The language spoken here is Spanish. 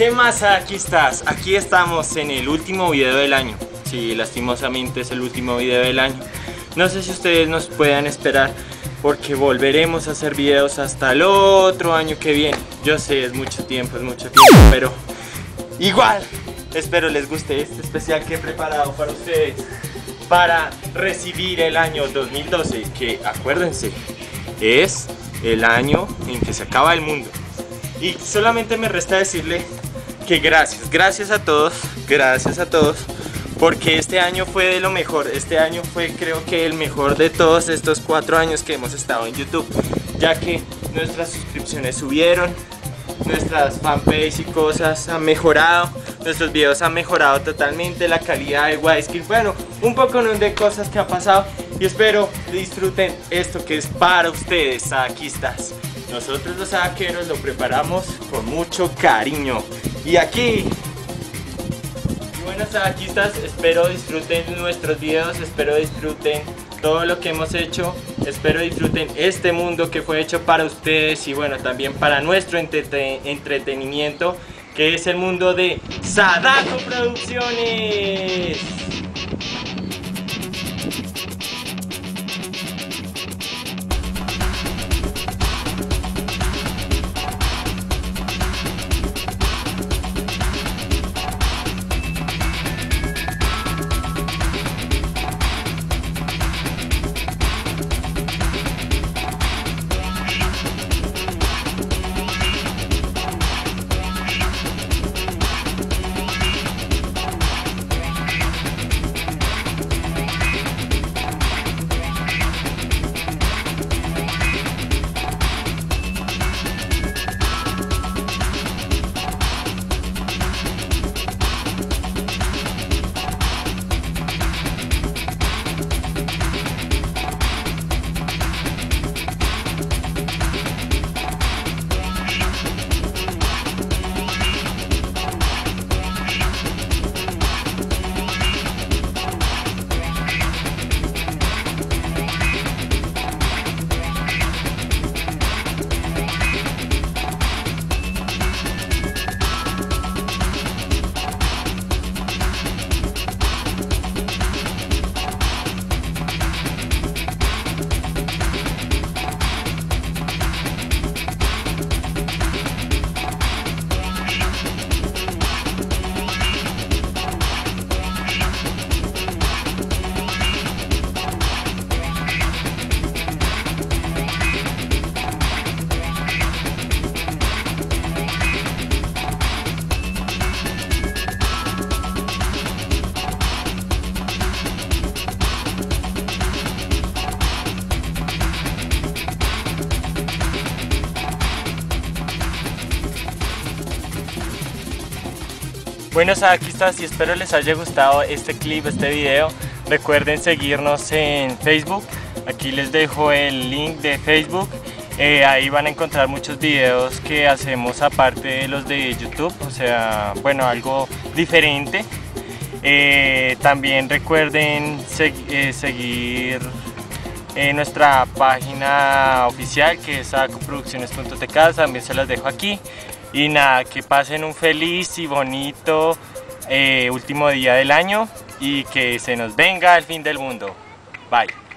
¿Qué más? Aquí estás. Aquí estamos en el último video del año. Sí, lastimosamente es el último video del año. No sé si ustedes nos puedan esperar porque volveremos a hacer videos hasta el otro año que viene. Yo sé, es mucho tiempo, es mucho tiempo, pero igual espero les guste este especial que he preparado para ustedes para recibir el año 2012, que acuérdense, es el año en que se acaba el mundo. Y solamente me resta decirle que gracias, gracias a todos, gracias a todos, porque este año fue de lo mejor, este año fue creo que el mejor de todos estos cuatro años que hemos estado en YouTube, ya que nuestras suscripciones subieron, nuestras fanpage y cosas han mejorado, nuestros videos han mejorado totalmente, la calidad de widescreen, bueno, un poco de cosas que ha pasado y espero disfruten esto que es para ustedes, aquí estás. Nosotros los vaqueros lo preparamos con mucho cariño y aquí y bueno aquí espero disfruten nuestros videos, espero disfruten todo lo que hemos hecho. Espero disfruten este mundo que fue hecho para ustedes y bueno, también para nuestro entretenimiento, que es el mundo de Sadako Producciones. Bueno, aquí está, y espero les haya gustado este clip, este video. Recuerden seguirnos en Facebook, aquí les dejo el link de Facebook. Eh, ahí van a encontrar muchos videos que hacemos aparte de los de YouTube, o sea, bueno, algo diferente. Eh, también recuerden eh, seguir nuestra página oficial que es acoproducciones.tk, también se las dejo aquí. Y nada, que pasen un feliz y bonito eh, último día del año y que se nos venga el fin del mundo. Bye.